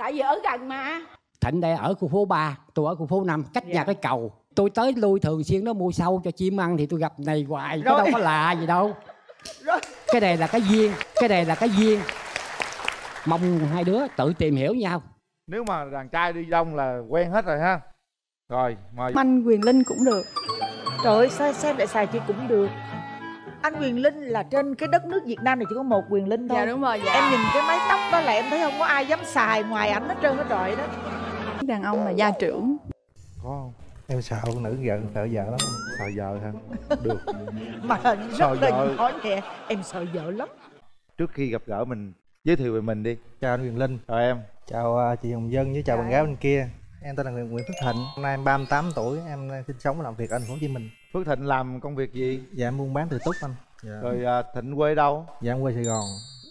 tại vì ở gần mà. Thịnh đây ở khu phố 3 tôi ở khu phố 5 cách Dạ. nhà cái cầu. Tôi tới lui thường xuyên nó mua sâu cho chim ăn thì tôi gặp này hoài Rồi. có đâu có lạ gì đâu. Rồi. Cái này là cái duyên cái này là cái duyên. Mong hai đứa tự tìm hiểu nhau. Nếu mà đàn trai đi đông là quen hết rồi ha. Rồi mời. Anh quyền linh cũng được. Trời ơi sao xem lại xài chị cũng được anh quyền linh là trên cái đất nước việt nam này chỉ có một quyền linh thôi. dạ đúng rồi dạ. Em nhìn cái mái tóc đó là em thấy không có ai dám xài ngoài ảnh hết trơn hết trọi đó. Đàn ông là gia trưởng. Có không? Em sợ con nữ vợ sợ vợ lắm. Sợ vợ ha được. Mà rất Sợ là vợ. nhỏ nhẹ. Em sợ vợ lắm. Trước khi gặp gỡ mình giới thiệu về mình đi. Chào anh Quyền Linh. Chào em. Chào à, chị Hồng Dân với chào Chào bạn em. gái bên kia em tên là Nguyễn Nguyễn Phước Thịnh. Hôm nay em 38 tuổi em đang sinh sống và làm việc ở thành phố Hồ Chí Minh. Phước thịnh làm công việc gì? Dạ em buôn bán từ túc anh. Dạ, rồi à, thịnh quê đâu? Dạ em quê Sài Gòn.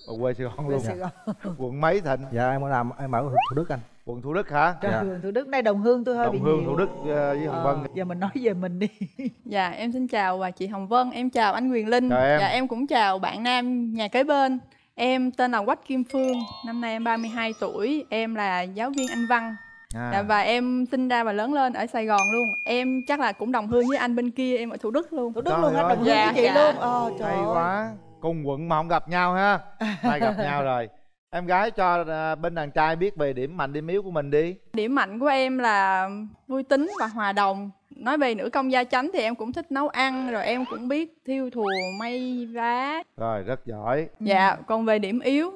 Ở quê sài gòn luôn. Sài Gòn. Quận mấy thịnh? Dạ em có làm em ở Thủ Đức anh. Quận thủ đức hả? Trời Dạ. ơi, Thủ Đức này đồng hương tôi hơi bị đồng hương nhiều. Thủ đức à, với hồng Ờ, vân. giờ mình nói về mình đi. Dạ em xin chào và chị hồng vân em chào anh quyền linh. Chào em. dạ em cũng chào bạn nam nhà kế bên. Em tên là quách kim phương năm nay em 32 tuổi em là giáo viên anh văn à. dạ, và em sinh ra và lớn lên ở sài gòn luôn. Em chắc là cũng đồng hương với anh bên kia em ở thủ đức luôn. Thủ Đức Trời luôn hả ơi. đồng hương Dạ, với chị dạ. luôn. Ờ trời hay ơi. quá cùng quận mà không gặp nhau ha. Nay gặp nhau rồi. Em gái cho à, bên đàn trai biết về điểm mạnh điểm yếu của mình đi. Điểm mạnh của em là vui tính và hòa đồng. Nói về nữ công gia chánh thì em cũng thích nấu ăn rồi em cũng biết thiêu thùa may vá. Rồi rất giỏi. Dạ còn về điểm yếu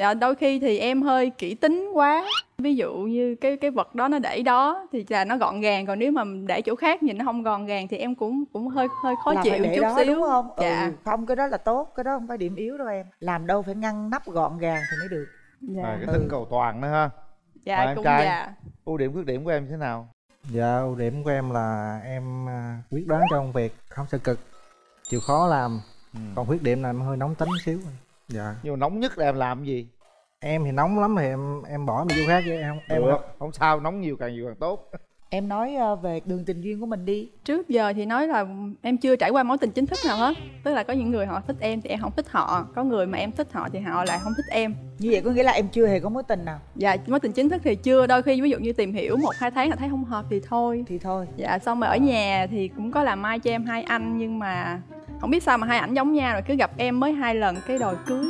dạ đôi khi thì em hơi kỹ tính quá. Ví dụ như cái cái vật đó nó để đó thì là nó gọn gàng còn nếu mà để chỗ khác nhìn nó không gọn gàng thì em cũng cũng hơi hơi khó là chịu phải để chút đó xíu. đúng không? Dạ. Ừ, không cái đó là tốt cái đó không phải điểm yếu đâu em. Làm đâu phải ngăn nắp gọn gàng thì mới được. Dạ. Rồi cái tính cầu toàn nữa ha. Dạ em cũng trai. dạ. ưu điểm khuyết điểm của em thế nào? Dạ ưu điểm của em là em à, quyết đoán trong việc không sợ cực chịu khó làm. Ừ. còn khuyết điểm là em hơi nóng tính xíu. Dạ. Nhưng mà nóng nhất là em làm cái gì? Em thì nóng lắm thì em em bỏ đi chỗ khác chứ em. Em được. không sao nóng nhiều càng nhiều càng tốt. Em nói ờ, về đường tình duyên của mình đi. Trước giờ thì nói là em chưa trải qua mối tình chính thức nào hết. Tức là có những người họ thích em thì em không thích họ. Có người mà em thích họ thì họ lại không thích em. Như vậy có nghĩa là em chưa hề có mối tình nào? Dạ mối tình chính thức thì chưa. Đôi khi ví dụ như tìm hiểu một hai tháng là thấy không hợp thì thôi. Thì thôi. Dạ xong rồi ở nhà thì cũng có làm mai cho em hai anh nhưng mà không biết sao mà hai ảnh giống nhau rồi cứ gặp em mới hai lần cái đòi cưới.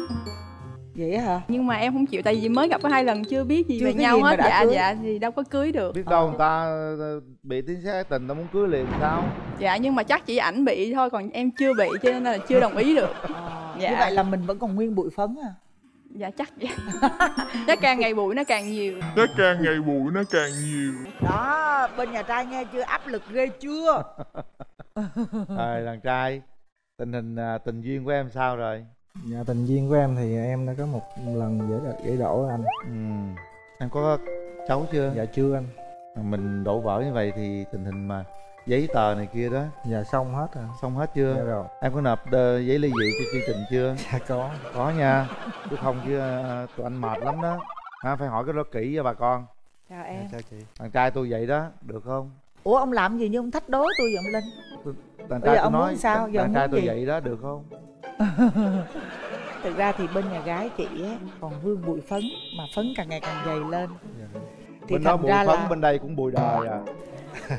Vậy hả? Nhưng mà em không chịu tại vì mới gặp có hai lần chưa biết gì Chưa về nhau gì hết. dạ cưới. dạ thì đâu có cưới được. Biết đâu người ta ờ, bị tiếng xét tình ta muốn cưới liền sao? Dạ nhưng mà chắc chỉ ảnh bị thôi còn em chưa bị cho nên là chưa đồng ý được. Ờ, Dạ. như vậy là mình vẫn còn nguyên bụi phấn à? Dạ chắc vậy. Chắc càng ngày bụi nó càng nhiều. Nó càng ngày bụi nó càng nhiều. Đó bên nhà trai nghe chưa? Áp lực ghê chưa? Rồi đàn trai tình hình à, tình duyên của em sao rồi? Dạ tình duyên của em thì em đã có một lần dễ dễ đổ anh. Ừ. em có cháu chưa? Dạ chưa anh. Mình đổ vỡ như vậy thì tình hình mà giấy tờ này kia đó. Dạ xong hết rồi. Xong hết chưa? Dạ rồi. Em có nộp ờ, giấy ly dị cho chương trình chưa? Dạ có. Có nha. Chứ không chứ ờ, tụi anh mệt lắm đó. Ha, phải hỏi cái đó kỹ cho bà con. Chào dạ, em chào chị. Đàn trai tôi vậy đó. Được không ủa ông làm gì nhưng ông thách đố tôi vậy ông linh? Đàn Bây trai tôi ông muốn nói sao? Giờ đàn trai tôi vậy đó được không? Thực ra thì bên nhà gái chị á còn vương bụi phấn mà phấn càng ngày càng dày lên. Dạ. thì bên đó bụi ra phấn là bên đây cũng bụi đời à.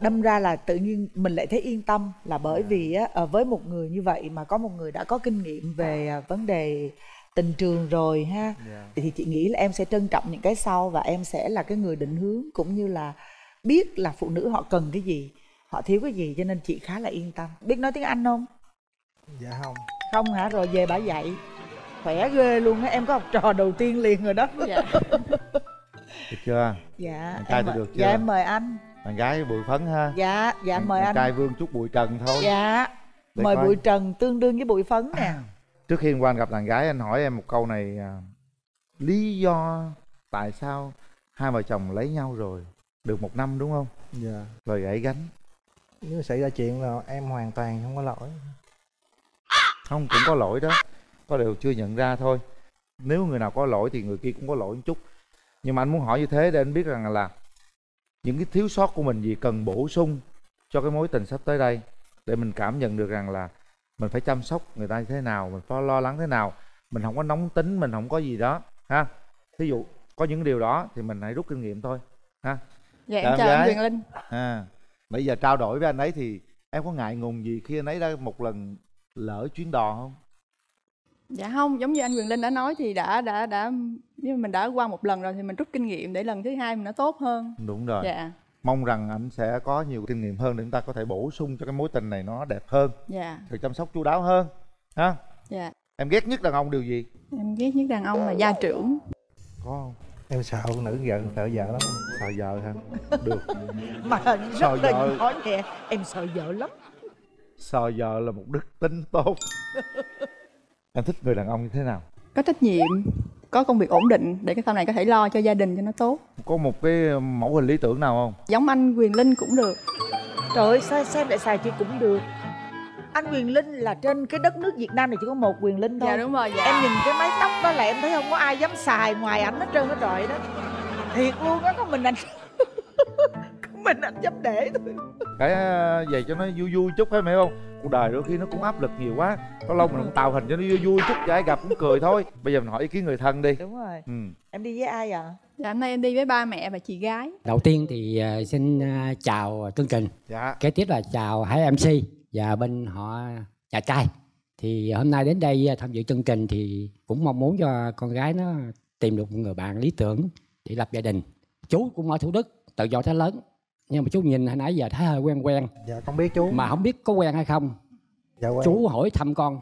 Đâm ra là tự nhiên mình lại thấy yên tâm là bởi vì á ờ, với một người như vậy mà có một người đã có kinh nghiệm về à, vấn đề tình trường rồi ha dạ. thì chị nghĩ là em sẽ trân trọng những cái sau và em sẽ là cái người định hướng cũng như là biết là phụ nữ họ cần cái gì họ thiếu cái gì cho nên chị khá là yên tâm. Biết nói tiếng anh không? Dạ không. Không hả? Rồi về bà dạy. Khỏe ghê luôn á em có học trò đầu tiên liền rồi đó. Dạ. Được chưa? Dạ Con trai em được chưa? dạ em mời anh. Đàn gái bụi phấn ha? Dạ dạ em mời anh. trai vương chút bụi trần thôi. Dạ Để mời coi. bụi trần tương đương với bụi phấn nè. Trước khi qua anh gặp đàn gái anh hỏi em một câu này à, lý do tại sao hai vợ chồng lấy nhau rồi được một năm đúng không? Dạ. Rồi gãy gánh. Nếu xảy ra chuyện là em hoàn toàn không có lỗi. Không cũng có lỗi đó. Có điều chưa nhận ra thôi. Nếu người nào có lỗi thì người kia cũng có lỗi một chút. Nhưng mà anh muốn hỏi như thế để anh biết rằng là những cái thiếu sót của mình gì cần bổ sung cho cái mối tình sắp tới đây để mình cảm nhận được rằng là mình phải chăm sóc người ta như thế nào mình phải lo lắng thế nào. Mình không có nóng tính mình không có gì đó ha. Thí dụ có những điều đó thì mình hãy rút kinh nghiệm thôi ha dạ em chào anh. Quyền Linh. À bây giờ trao đổi với anh ấy thì em có ngại ngùng gì khi anh ấy đã một lần lỡ chuyến đò không? Dạ không giống như anh Quyền Linh đã nói thì đã đã đã mà mình đã qua một lần rồi thì mình rút kinh nghiệm để lần thứ hai mình nó tốt hơn. Đúng rồi. Dạ. Mong rằng anh sẽ có nhiều kinh nghiệm hơn để chúng ta có thể bổ sung cho cái mối tình này nó đẹp hơn. Dạ. Được chăm sóc chu đáo hơn ha? Dạ. Em ghét nhất đàn ông điều gì? Em ghét nhất đàn ông là gia trưởng. Có không em sợ phụ nữ vợ sợ vợ lắm. Sợ vợ hả? Được. Mà Sợ rất là vợ. nhỏ nhẹ. Em sợ vợ lắm. Sợ vợ là một đức tính tốt. Em thích người đàn ông như thế nào? Có trách nhiệm có công việc ổn định để cái sau này có thể lo cho gia đình cho nó tốt. Có một cái mẫu hình lý tưởng nào không? Giống anh Quyền Linh cũng được. Trời ơi sao sao lại xài chị cũng được anh quyền linh là trên cái đất nước việt nam này chỉ có một quyền linh thôi. Dạ đúng rồi dạ. Em nhìn cái mái tóc đó là em thấy không có ai dám xài ngoài ảnh hết trơn hết trọi đó. Thiệt luôn á có mình anh có mình anh dám để thôi. Cái về cho nó vui vui chút em hiểu không? Cuộc đời đôi khi nó cũng áp lực nhiều quá. Lâu lâu mình cũng tạo hình cho nó vui vui chút cho ai gặp cũng cười thôi. Bây giờ mình hỏi ý kiến người thân đi. Đúng rồi. Ừ. Em đi với ai ạ dạ hôm nay em đi với ba mẹ và chị gái. Đầu tiên thì ờ, xin ờ, chào chương trình dạ. Kế tiếp là chào hai mc và bên họ nhà trai thì hôm nay đến đây tham dự chương trình thì cũng mong muốn cho con gái nó tìm được một người bạn lý tưởng để lập gia đình. Chú cũng ở thủ đức từ nhỏ tới lớn. Nhưng mà chú nhìn hồi nãy giờ thấy hơi quen quen. Dạ con biết chú. Mà không biết có quen hay không. Dạ quen. Chú hỏi thăm con.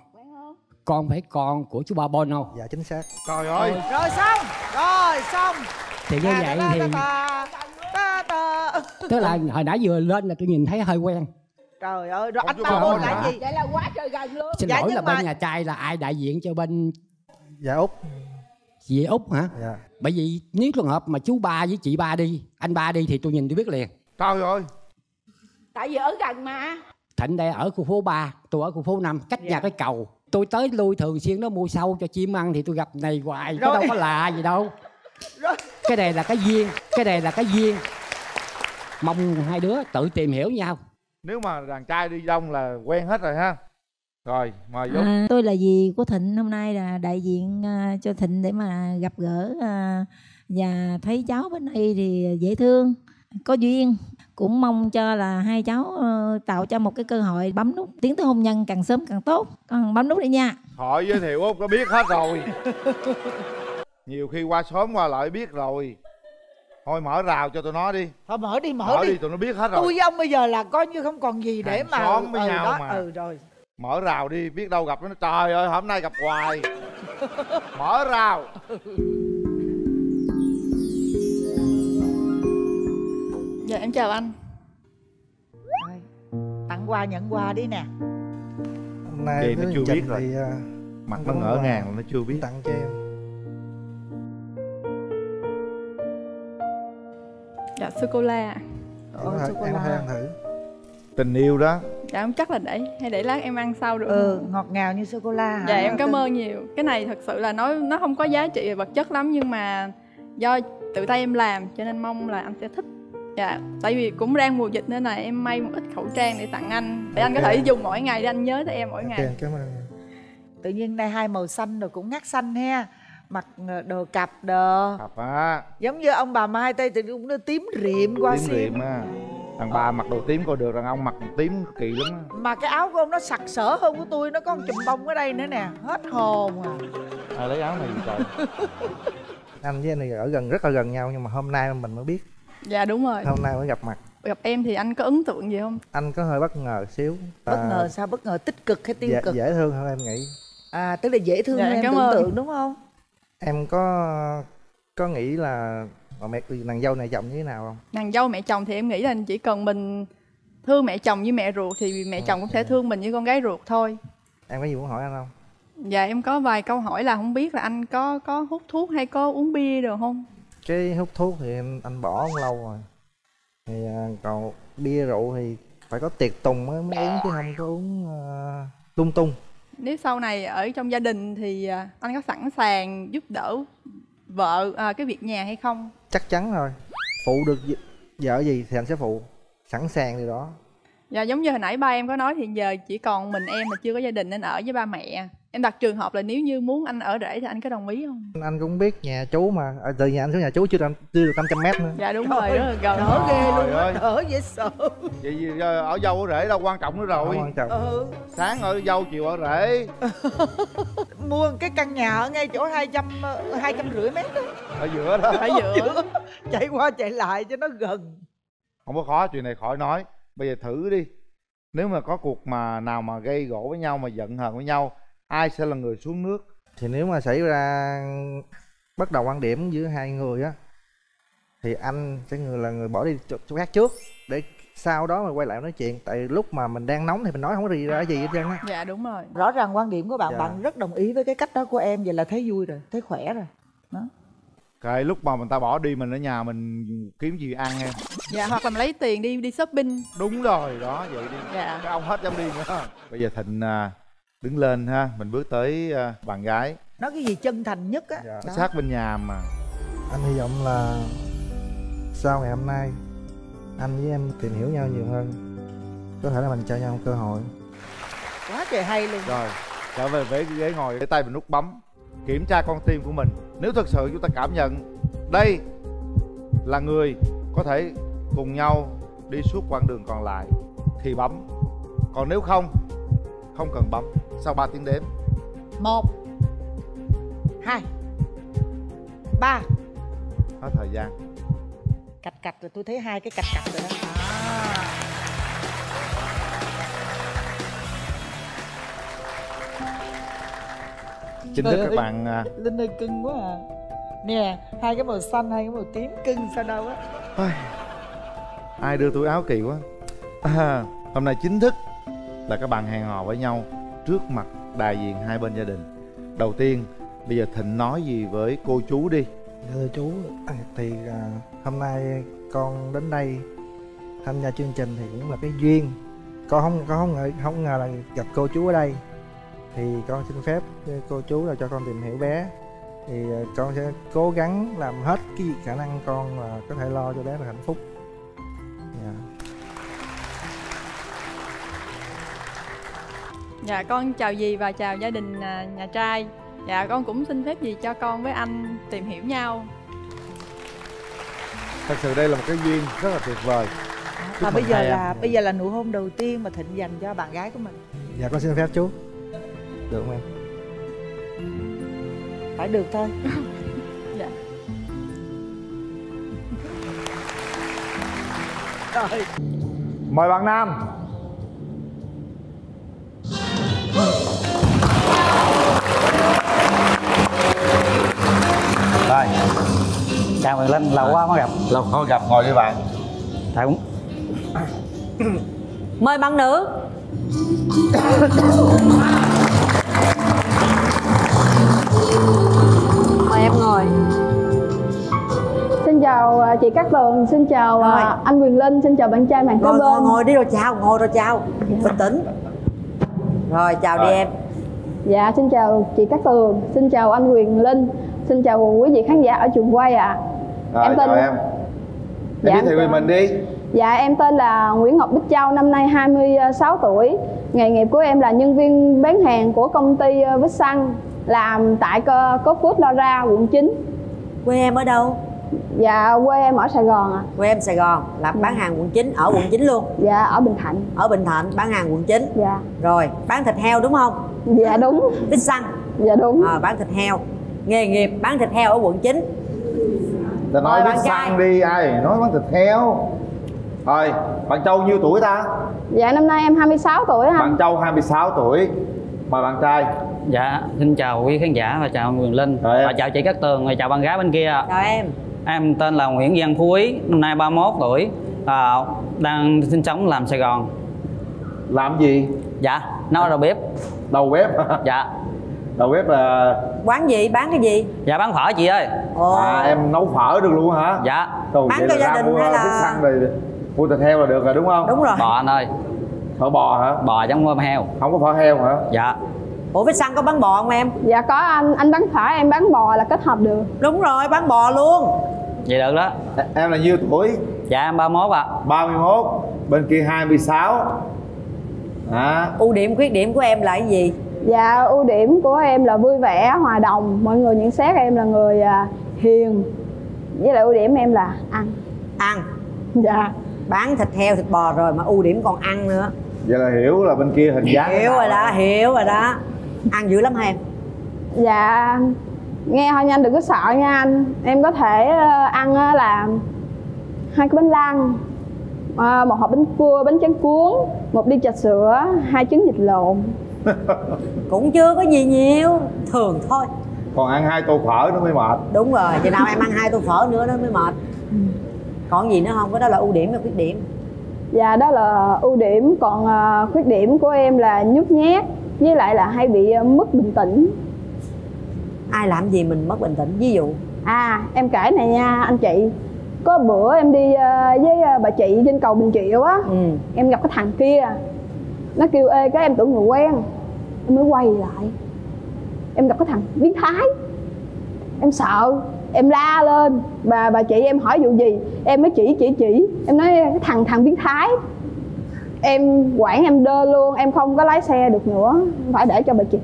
Con phải con của chú ba bon không? Dạ chính xác. Trời ơi. Rồi xong rồi xong. Thì như vậy thì tức là hồi nãy vừa lên là tôi nhìn thấy hơi quen trời ơi rồi anh bôn bôn là gì? Vậy là quá trời gần luôn. Xin Dạ, lỗi là mà- bên nhà trai là ai? Đại diện cho bên dạ út. Dì út hả? Dạ. Bởi vì nếu trường hợp mà chú ba với chị ba đi anh ba đi thì tôi nhìn tôi biết liền. Trời ơi tại vì ở gần mà. Thịnh đây ở khu phố 3 tôi ở khu phố 5 cách Dạ. nhà cái cầu. Tôi tới lui thường xuyên nó mua sâu cho chim ăn thì tôi gặp này hoài Rồi. đâu có lạ gì đâu. Rồi. cái này là cái duyên cái này là cái duyên. Mong hai đứa tự tìm hiểu nhau nếu mà đàn trai đi đông là quen hết rồi ha. Rồi mời Dũng. À, tôi là dì của Thịnh hôm nay là đại diện à, cho Thịnh để mà gặp gỡ à, và thấy cháu bên đây thì dễ thương có duyên. Cũng mong cho là hai cháu ờ, tạo cho một cái cơ hội bấm nút tiến tới hôn nhân càng sớm càng tốt. Con bấm nút đi nha. Hỏi giới thiệu Út có biết hết rồi. Nhiều khi qua sớm qua lại biết rồi thôi mở rào cho tụi nó đi. Thôi mở đi mở, mở đi. đi tụi nó biết hết rồi. Tôi với ông bây giờ là coi như không còn gì để Hàng mà xóm với ừ, nhau đó, mà. ừ rồi. Mở rào đi biết đâu gặp nó trời ơi hôm nay gặp hoài. Mở rào. Dạ em chào anh. Tặng quà nhận quà đi nè. Hôm nay nó chưa biết rồi. thì à, mặt nó ngỡ ngàng là nó chưa biết. Tặng cho em dạ sô cô la em, sô cô em thể la. ăn thử. Tình yêu đó. Dạ không chắc là để hay để lát em ăn sau được ừ không? ngọt ngào như sô cô la hả? Dạ em cảm ơn nhiều. Cái này thật sự là nó nó không có giá trị về vật chất lắm nhưng mà do tự tay em làm cho nên mong là anh sẽ thích. Dạ tại vì cũng đang mùa dịch nên là em may một ít khẩu trang để tặng anh. Để anh có thể dùng mỗi ngày để anh nhớ tới em mỗi ok ngày. em cảm ơn tự nhiên nay hai màu xanh rồi cũng ngắt xanh ha mặc ờ, đồ cặp đồ. Thật á. Giống như ông bà mai tây thì cũng nó tím riệm qua tím riệm á. Đàn bà mặc đồ tím coi được đàn ông mặc tím kỳ lắm á. Mà cái áo của ông nó sặc sỡ hơn của tôi nó có một chùm bông ở đây nữa nè. Hết hồn à. Ai lấy áo này gì trời? Anh với anh này ở gần rất là gần nhau nhưng mà hôm nay mình mới biết. Dạ đúng rồi. Hôm nay mới gặp mặt. Gặp em thì anh có ấn tượng gì không? Anh có hơi bất ngờ xíu. Bất À, ngờ sao? Bất ngờ tích cực hay tiêu dễ, cực? dễ thương hơn em nghĩ. À tức là dễ thương Dạ, hơn em tưởng ơn. tượng đúng không em có có nghĩ là bà mẹ nàng dâu này chồng như thế nào không? Nàng dâu mẹ chồng thì em nghĩ là chỉ cần mình thương mẹ chồng như mẹ ruột thì mẹ chồng cũng sẽ thương mình như con gái ruột thôi. Em có gì muốn hỏi anh không? Dạ em có vài câu hỏi là không biết là anh có có hút thuốc hay có uống bia được không? Cái hút thuốc thì em anh bỏ cũng lâu rồi. Thì à, còn bia rượu thì phải có tiệc tùng mới mới uống chứ không có uống à, lung tung nếu sau này ở trong gia đình thì à, anh có sẵn sàng giúp đỡ vợ à, cái việc nhà hay không? Chắc chắn rồi. Phụ được vợ gì thì anh sẽ phụ. Sẵn sàng điều đó. Dạ giống như hồi nãy ba em có nói thì giờ chỉ còn mình em mà chưa có gia đình nên ở với ba mẹ em đặt trường hợp là nếu như muốn anh ở rể thì anh có đồng ý không? Anh cũng biết nhà chú mà. À, từ nhà anh xuống nhà chú chưa, chưa được 500 mét nữa. Dạ đúng rồi rất là gần đỡ ghê luôn Trời á ơi. đỡ dễ sợ. Vậy gì ở dâu ở rể đâu quan trọng nữa rồi. Quan trọng. Ừ. Sáng ở dâu chiều ở rể. Mua cái căn nhà ở ngay chỗ hai trăm hai trăm rưỡi mét đó ở giữa đó. Ở giữa. Chạy qua chạy lại cho nó gần. Không có khó chuyện này khỏi nói. Bây giờ thử đi. Nếu mà có cuộc mà nào mà gây gỗ với nhau mà giận hờn với nhau ai sẽ là người xuống nước. Thì nếu mà xảy ra bất đồng quan điểm giữa hai người á thì anh sẽ người là người bỏ đi chỗ, khác trước để sau đó mà quay lại nói chuyện. Tại lúc mà mình đang nóng thì mình nói không có gì ra gì hết trơn á. Dạ đúng rồi. Rõ ràng quan điểm của bạn Dạ. bạn rất đồng ý với cái cách đó của em vậy là thấy vui rồi thấy khỏe rồi. Đó. Cái lúc mà người ta bỏ đi mình ở nhà mình kiếm gì ăn em? Dạ hoặc là mình lấy tiền đi đi shopping. Đúng rồi đó vậy đi. Dạ. Cái ông hết dám đi nữa. Bây giờ thịnh à, đứng lên ha mình bước tới à, bạn gái. Nói cái gì chân thành nhất á. Dạ. Đó. sát bên nhà mà. Anh hy vọng là sau ngày hôm nay anh với em tìm hiểu nhau nhiều hơn. Có thể là mình cho nhau một cơ hội. Quá trời hay luôn. Rồi trở về với ghế ngồi để tay mình nút bấm. Kiểm tra con tim của mình. Nếu thật sự chúng ta cảm nhận đây là người có thể cùng nhau đi suốt quãng đường còn lại thì bấm. Còn nếu không không cần bấm sau 3 tiếng đếm. Một hai ba. Hết thời gian. Cạch cạch rồi tôi thấy hai cái cạch cạch rồi đó. À. chính thức các bạn à, linh ơi cưng quá à. Nè hai cái màu xanh hai cái màu tím cưng sao đâu á. Ai đưa túi áo kỳ quá. À, hôm nay chính thức là các bạn hẹn hò với nhau trước mặt đại diện hai bên gia đình. Đầu tiên bây giờ thịnh nói gì với cô chú đi. Thưa chú à, thì à, hôm nay con đến đây tham gia chương trình thì cũng là cái duyên. Con không con không ngờ không ngờ là gặp cô chú ở đây. Thì con xin phép cô chú là cho con tìm hiểu bé. Thì à, con sẽ cố gắng làm hết cái khả năng con là có thể lo cho bé là hạnh phúc. Dạ con chào dì và chào gia đình à, nhà trai. Dạ con cũng xin phép dì cho con với anh tìm hiểu nhau. Thật sự đây là một cái duyên rất là tuyệt vời. Chúc mà bây giờ hai em. là bây giờ là nụ hôn đầu tiên mà thịnh dành cho bạn gái của mình. Dạ con xin phép chú. Được không em? Phải được thôi. Dạ. Rồi. Mời bạn nam Rồi. Chào Quyền Linh, lâu quá mới gặp. Lâu không gặp ngồi đi bạn. Tại cũng Mời bạn nữ. Mời em ngồi. Xin chào à, chị Cát Tường, xin chào à, Rồi. anh Quyền Linh, xin chào bạn trai màn Ngồi, ngồi, ngồi đi rồi chào, ngồi rồi chào. Bình tĩnh. Rồi chào đi Rồi. em. Dạ, xin chào chị Cát Tường, xin chào anh Quyền Linh, xin chào quý vị khán giả ở trường quay ạ. rồi Em tên- chào em Dạ, em giới thiệu về mình đi Dạ, em tên là Nguyễn Ngọc Bích Châu, năm nay 26 tuổi. Nghề nghiệp của em là nhân viên bán hàng của công ty ờ, Bích Xăng, làm tại cơ có Food Laura, quận 9. Quê em ở đâu? Dạ, quê em ở Sài Gòn ạ. Quê em Sài Gòn, làm bán hàng quận 9, ở quận 9 luôn Dạ, ở Bình Thạnh. Ở Bình Thạnh, bán hàng quận 9 Dạ, Rồi, bán thịt heo đúng không? dạ đúng, Bích xăng, dạ đúng. à, bán thịt heo Nghề nghiệp bán thịt heo ở quận 9 ta nói biết trai. xăng đi ai nói bán thịt heo? Rồi bạn châu nhiêu tuổi ta? Dạ, năm nay em 26 tuổi anh. bạn châu 26 tuổi. Mời bạn trai. Dạ, xin chào quý khán giả và chào Quyền Linh. Rồi em. Và chào chị Cát Tường và chào bạn gái bên kia Chào em. Em tên là Nguyễn Văn Phú Ý, năm nay 31 tuổi. À, Đang sinh sống làm Sài Gòn. Làm gì? Dạ, nấu đầu bếp. Đầu bếp Dạ, đầu bếp là Quán gì, bán cái gì? dạ bán phở chị ơi. Ồ, à em nấu phở được luôn hả? Dạ, Thôi, Bán cho gia đình mua hay là- thức xăng rồi mua thịt heo là được rồi đúng không? Đúng rồi. Bò anh ơi. Phở bò hả? Bò giống mơm heo. Không có phở heo hả? Dạ, Ủa Bích xăng có bán bò không em? Dạ có anh, anh bán phở em bán bò là kết hợp được. Đúng rồi, bán bò luôn. Vậy được đó. Em là nhiêu tuổi? Dạ em 31 ạ. 31 bên kia 26 à, Ưu điểm khuyết điểm của em là cái gì? Dạ ưu điểm của em là vui vẻ, hòa đồng. Mọi người nhận xét em là người à, hiền. Với lại ưu điểm em là ăn. Ăn? Dạ. Bán thịt heo thịt bò rồi mà ưu điểm còn ăn nữa. Vậy là hiểu là bên kia hình dáng hiểu rồi đó hiểu rồi đó. Ăn dữ lắm hả em? Dạ. Nghe thôi nha anh đừng có sợ nha anh. Em có thể ờ, ăn ờ, là hai cái bánh lăng ờ, một hộp bánh cua, bánh tráng cuốn một ly trà sữa, hai trứng vịt lộn cũng chưa có gì nhiều thường thôi. Còn ăn hai tô phở nó mới mệt. Đúng rồi chừng nào em ăn hai tô phở nữa nó mới mệt. Còn gì nữa không? Cái đó là ưu điểm và khuyết điểm. Dạ đó là ưu điểm. Còn ờ, khuyết điểm của em là nhút nhát Với lại là hay bị ờ, mất bình tĩnh. Ai làm gì mình mất bình tĩnh? Ví dụ. À em kể này nha anh chị. Có bữa em đi ờ, với ờ, bà chị trên cầu Bình Triệu á ừ. Em gặp cái thằng kia. Nó kêu ê cái em tưởng người quen Em mới quay lại. Em gặp cái thằng biến thái. Em sợ. Em la lên. Bà bà chị em hỏi vụ gì? Em mới chỉ chỉ chỉ. Em nói cái thằng thằng biến thái. Em quản em đơ luôn. Em không có lái xe được nữa. Phải để cho bà chị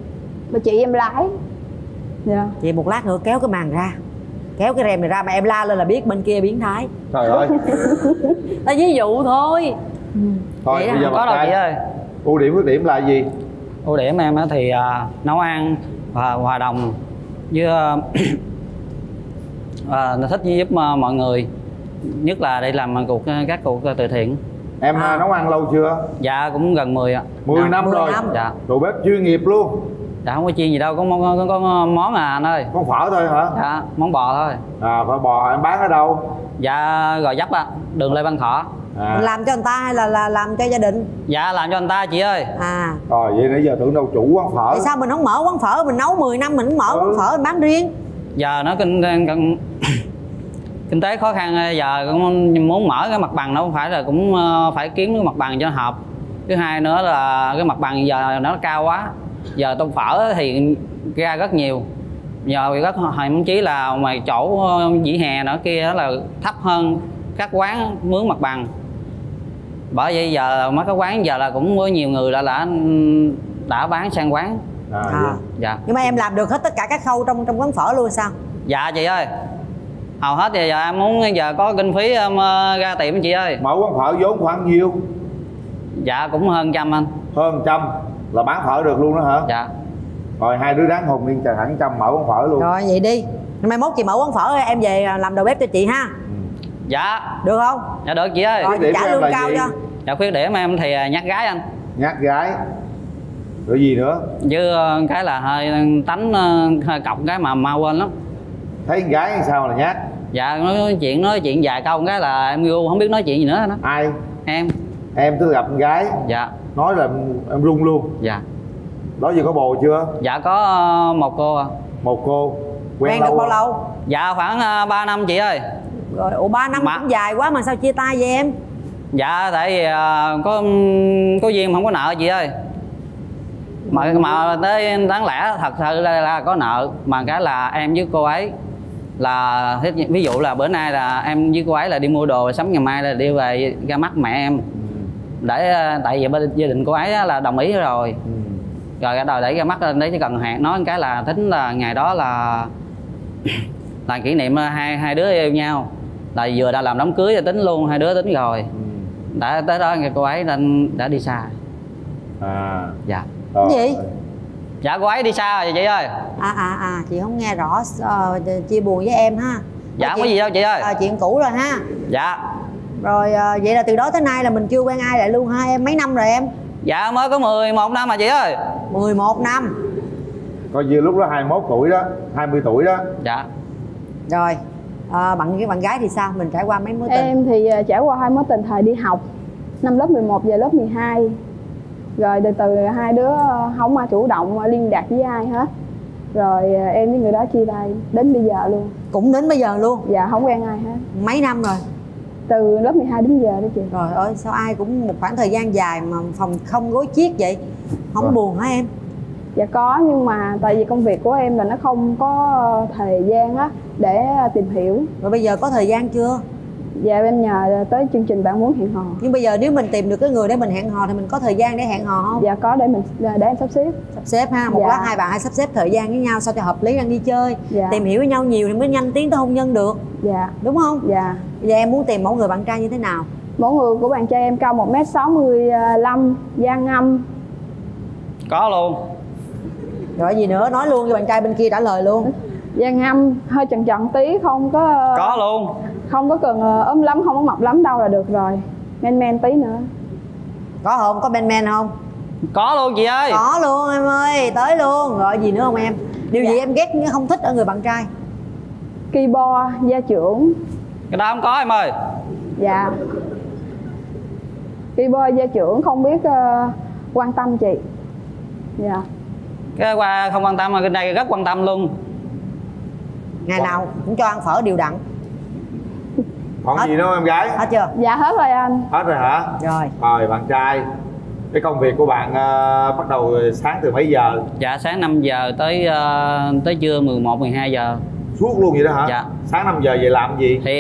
Bà chị em lái. Dạ. Vậy một lát nữa kéo cái màn ra. Kéo cái rèm này ra mà em la lên là biết bên kia biến thái. Trời ơi. Ta ví dụ thôi. Thôi Vậy bây giờ có đâu chị ơi. Ưu điểm khuyết điểm là gì ưu điểm em á thì à, nấu ăn và hòa đồng với à, à, thích giúp à, mọi người nhất là đây làm cuộc các cuộc từ thiện. Em à. nấu ăn lâu chưa? Dạ cũng gần 10 ạ. 10 dạ. năm rồi. Dạ. Đồ bếp chuyên nghiệp luôn. Dạ không có chiên gì đâu có, món- có, có, có món à anh ơi. Con phở thôi hả? Dạ món bò thôi. À phở bò em bán ở đâu? Dạ gò dấp á đường lê văn thọ à. mình làm cho người ta hay là, là làm cho gia đình? Dạ làm cho anh ta chị ơi. À. Rồi vậy nãy giờ tưởng đâu chủ quán phở. Tại sao mình không mở quán phở? Mình nấu 10 năm mình không mở quán phở mình bán riêng. Giờ nó kinh kinh, kinh tế khó khăn giờ cũng muốn mở cái mặt bằng nó không phải là cũng ờ, phải kiếm cái mặt bằng cho nó hợp. Thứ hai nữa là cái mặt bằng giờ nó cao quá. Giờ tôm phở thì ra rất nhiều. Giờ rất thậm chí là ngoài chỗ ờ, dĩ hè nữa kia đó là thấp hơn các quán mướn mặt bằng bởi vậy giờ mấy cái quán giờ là cũng có nhiều người là đã đã bán sang quán. À, À. dạ. Nhưng mà em làm được hết tất cả các khâu trong trong quán phở luôn sao? Dạ chị ơi. Hầu hết thì giờ em muốn giờ có kinh phí em ờ, ra tiệm chị ơi. Mở quán phở vốn khoảng nhiêu? Dạ cũng hơn trăm anh. Hơn trăm là bán phở được luôn đó hả? Dạ. Rồi hai đứa đáng hùng đi chờ thẳng trăm mở quán phở luôn. Rồi vậy đi. Mai mốt chị mở quán phở em về làm đầu bếp cho chị ha dạ. Được không? Dạ được chị ơi. Rồi điểm trả của em lương là cao gì? cho. Dạ khuyết điểm em thì ờ, nhát gái anh. Nhát gái. Rồi gì nữa? Chứ ờ, cái là hơi tánh ờ, hơi cọc cái mà mau quên lắm. Thấy con gái sao là nhát? Dạ nói chuyện nói chuyện dài câu cái là em yêu không biết nói chuyện gì nữa đó ai? Em. Em cứ gặp con gái. Dạ. Nói là em, em run luôn. Dạ. Đó giờ có bồ chưa? Dạ có ờ, một cô à. một cô. Quen được bao lâu? Dạ khoảng uh, 3 năm chị ơi rồi ủa ba năm Mà- cũng dài quá mà sao chia tay vậy em? Dạ tại vì ờ, có có duyên không có nợ chị ơi. Mà mà tới đáng lẽ thật sự là, là có nợ mà cái là em với cô ấy là ví dụ là bữa nay là em với cô ấy là đi mua đồ sắm ngày mai là đi về ra mắt mẹ em. Để ờ, tại vì bên gia đình cô ấy á là đồng ý rồi. Ừ. rồi cái đầu để ra mắt lên đấy chỉ cần hẹn nói cái là tính là ngày đó là là kỷ niệm ờ, hai hai đứa yêu nhau là vừa đã làm đám cưới thì tính luôn hai đứa tính rồi. Ừ. đã tới đó cô ấy nên đã đi xa. À. Dạ. Rồi. Cái gì? dạ cô ấy đi xa rồi chị ơi. À à à chị không nghe rõ ờ, chia buồn với em ha. Dạ không có gì đâu chị ơi. À, chuyện cũ rồi ha. Dạ. Rồi ờ, vậy là từ đó tới nay là mình chưa quen ai lại luôn ha em mấy năm rồi em? Dạ mới có 11 năm mà chị ơi. 11 năm. Coi như lúc đó 21 tuổi đó 20 tuổi đó. Dạ. Rồi à, bạn cái bạn gái thì sao? Mình trải qua mấy mối tình? Em thì ờ, trải qua hai mối tình thời đi học. Năm lớp 11 và lớp 12 Rồi từ từ hai đứa không ai chủ động liên lạc với ai hết. Rồi ờ, em với người đó chia tay Đến bây giờ luôn. Cũng đến bây giờ luôn? Dạ không quen ai hết. Mấy năm rồi? Từ lớp 12 đến giờ đó chị. Rồi ơi sao ai cũng một khoảng thời gian dài mà phòng không gối chiếc vậy? Không Vâng. buồn hả em Dạ có nhưng mà tại vì công việc của em là nó không có thời gian á để tìm hiểu. Rồi bây giờ có thời gian chưa? Dạ em nhờ tới chương trình bạn muốn hẹn hò. Nhưng bây giờ nếu mình tìm được cái người để mình hẹn hò thì mình có thời gian để hẹn hò không? Dạ có để mình để em sắp xếp. Sắp xếp ha một Dạ. lát hai bạn hãy sắp xếp thời gian với nhau sao cho hợp lý đang đi chơi. Dạ. tìm hiểu với nhau nhiều thì mới nhanh tiến tới hôn nhân được. Dạ. Đúng không? Dạ. Bây giờ em muốn tìm mẫu người bạn trai như thế nào? Mẫu người của bạn trai em cao 1m65 da ngâm có luôn rồi gì nữa? Nói luôn cho bạn trai bên kia trả lời luôn. Da ngâm hơi trần trần tí không có có luôn. Không có cần ờ, ốm lắm không có mập lắm đâu là được rồi. Men men tí nữa. Có không? Có ben men không? Có luôn chị ơi. Có luôn em ơi. Tới luôn. Rồi gì nữa không em? Điều gì em ghét không thích ở người bạn trai? Keyboard gia trưởng. Cái đó không có em ơi. Dạ. Keyboard gia trưởng không biết ờ, quan tâm chị. Dạ cái qua không quan tâm mà cái này rất quan tâm luôn. Ngày nào cũng cho ăn phở đều đặn. Còn Hết. gì nữa không em gái? Hết chưa? Dạ hết rồi anh. Hết rồi hả? Rồi. Rồi bạn trai. Cái công việc của bạn ờ, bắt đầu sáng từ mấy giờ? Dạ sáng 5 giờ tới ờ, tới trưa 11 12 giờ. Suốt luôn vậy đó hả? Dạ. sáng 5 giờ về làm gì? Thì